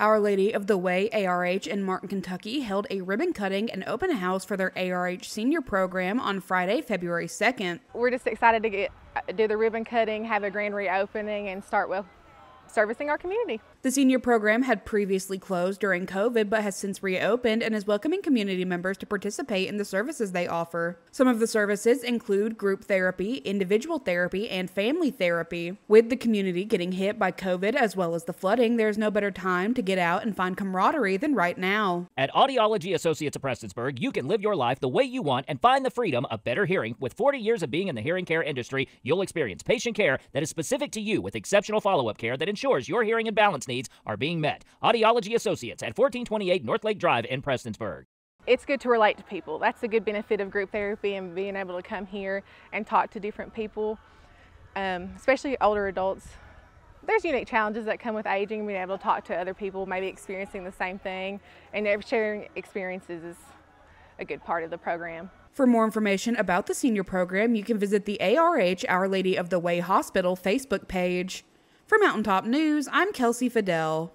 Our Lady of the Way ARH in Martin, Kentucky held a ribbon cutting and open house for their ARH senior program on Friday, February 2nd. We're just excited to get do the ribbon cutting, have a grand reopening, and start well servicing our community. The senior program had previously closed during COVID but has since reopened and is welcoming community members to participate in the services they offer. Some of the services include group therapy, individual therapy, and family therapy. With the community getting hit by COVID as well as the flooding, there's no better time to get out and find camaraderie than right now. At Audiology Associates of Prestonsburg, you can live your life the way you want and find the freedom of better hearing. With 40 years of being in the hearing care industry, you'll experience patient care that is specific to you with exceptional follow up care that ensures your hearing and balance needs are being met. Audiology Associates at 1428 North Lake Drive in Prestonsburg. It's good to relate to people. That's a good benefit of group therapy and being able to come here and talk to different people, um, especially older adults. There's unique challenges that come with aging, being able to talk to other people, maybe experiencing the same thing, and sharing experiences is a good part of the program. For more information about the senior program, you can visit the ARH Our Lady of the Way Hospital Facebook page. For Mountaintop News, I'm Kelsey Fidel.